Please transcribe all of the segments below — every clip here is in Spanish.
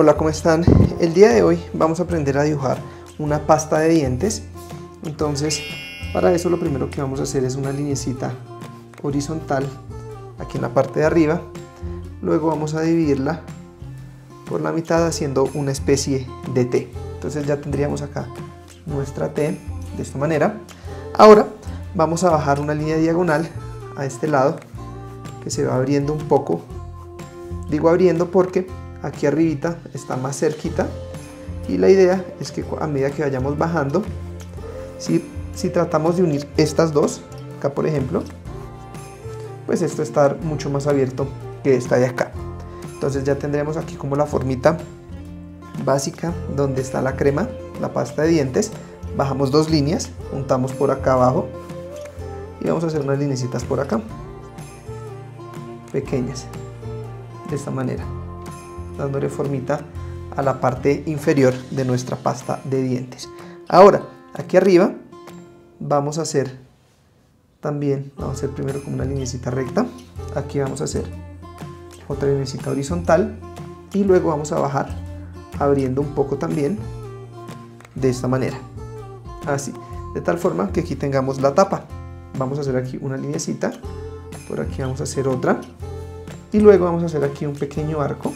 Hola, ¿cómo están? El día de hoy vamos a aprender a dibujar una pasta de dientes. Entonces, para eso lo primero que vamos a hacer es una linecita horizontal aquí en la parte de arriba. Luego vamos a dividirla por la mitad haciendo una especie de T. Entonces ya tendríamos acá nuestra T de esta manera. Ahora vamos a bajar una línea diagonal a este lado que se va abriendo un poco. Digo abriendo porque aquí arribita está más cerquita y la idea es que a medida que vayamos bajando si, tratamos de unir estas dos acá por ejemplo pues esto está mucho más abierto que esta de acá. Entonces ya tendremos aquí como la formita básica donde está la crema la pasta de dientes bajamos dos líneas juntamos por acá abajo y vamos a hacer unas linecitas por acá pequeñas de esta manera dándole formita a la parte inferior de nuestra pasta de dientes. Ahora, aquí arriba vamos a hacer también, vamos a hacer primero como una linecita recta, aquí vamos a hacer otra linecita horizontal y luego vamos a bajar abriendo un poco también de esta manera, así, de tal forma que aquí tengamos la tapa. Vamos a hacer aquí una linecita, por aquí vamos a hacer otra y luego vamos a hacer aquí un pequeño arco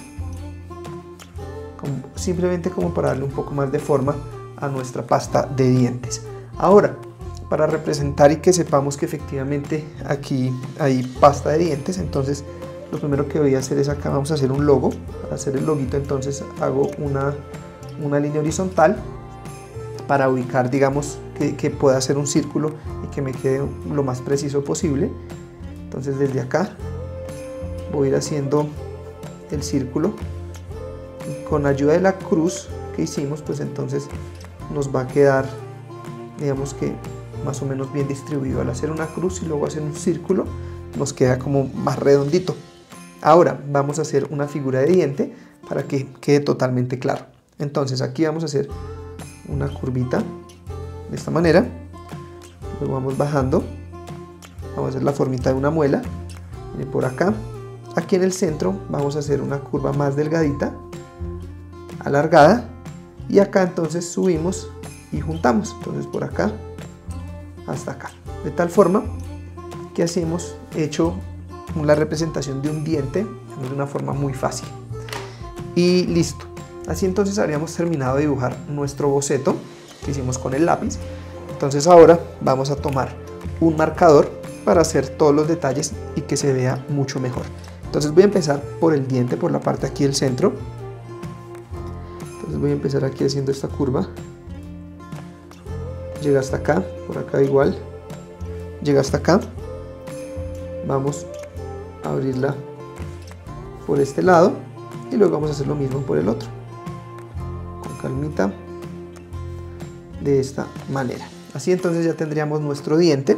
simplemente como para darle un poco más de forma a nuestra pasta de dientes. Ahora, para representar y que sepamos que efectivamente aquí hay pasta de dientes, entonces lo primero que voy a hacer es acá vamos a hacer un logo. Para hacer el loguito entonces hago una, una línea horizontal para ubicar, digamos, que, que pueda hacer un círculo y que me quede lo más preciso posible. Entonces desde acá voy a ir haciendo el círculo con ayuda de la cruz que hicimos, pues entonces nos va a quedar, digamos que más o menos bien distribuido. Al hacer una cruz y luego hacer un círculo, nos queda como más redondito. Ahora vamos a hacer una figura de diente para que quede totalmente claro. Entonces aquí vamos a hacer una curvita de esta manera. Luego vamos bajando. Vamos a hacer la formita de una muela. Por acá. Aquí en el centro vamos a hacer una curva más delgadita alargada. Y acá entonces subimos y juntamos. Entonces por acá hasta acá. De tal forma que así hemos hecho la representación de un diente de una forma muy fácil. Y listo. Así entonces habríamos terminado de dibujar nuestro boceto que hicimos con el lápiz. Entonces ahora vamos a tomar un marcador para hacer todos los detalles y que se vea mucho mejor. Entonces voy a empezar por el diente por la parte aquí del centro voy a empezar aquí haciendo esta curva. Llega hasta acá por acá igual. Llega hasta acá. Vamos a abrirla por este lado y luego vamos a hacer lo mismo por el otro. Con calmita. De esta manera. Así entonces ya tendríamos nuestro diente.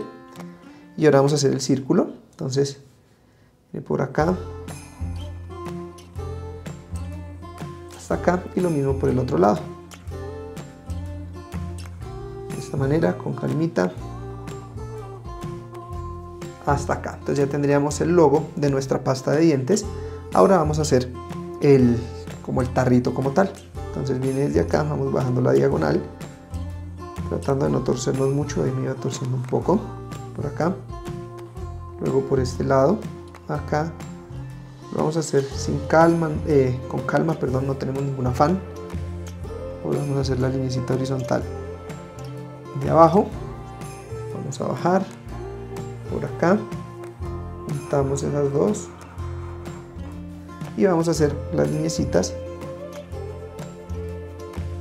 Y ahora vamos a hacer el círculo. Entonces por acá acá y lo mismo por el otro lado. De esta manera con calmita hasta acá. Entonces ya tendríamos el logo de nuestra pasta de dientes. Ahora vamos a hacer el como el tarrito como tal. Entonces viene desde acá vamos bajando la diagonal tratando de no torcernos mucho ahí me iba torciendo un poco por acá. Luego por este lado acá vamos a hacer sin calma, eh, con calma, perdón, no tenemos ningún afán. a hacer la linecita horizontal de abajo. Vamos a bajar por acá. Juntamos esas dos. Y vamos a hacer las linecitas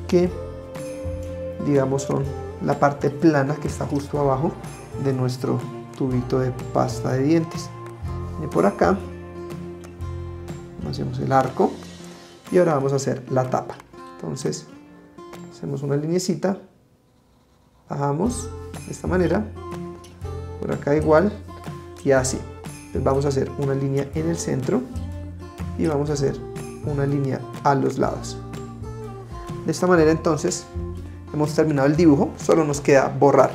que digamos son la parte plana que está justo abajo de nuestro tubito de pasta de dientes. Y por acá hacemos el arco y ahora vamos a hacer la tapa. Entonces hacemos una linecita bajamos de esta manera por acá igual y así. Entonces vamos a hacer una línea en el centro y vamos a hacer una línea a los lados. De esta manera entonces hemos terminado el dibujo solo nos queda borrar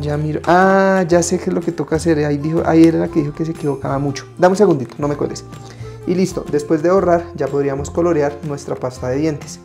Ya miro. Ah, ya sé qué es lo que toca hacer. Ahí, dijo, ahí era la que dijo que se equivocaba mucho. Dame un segundito, no me cuelgues. Y listo, después de ahorrar ya podríamos colorear nuestra pasta de dientes.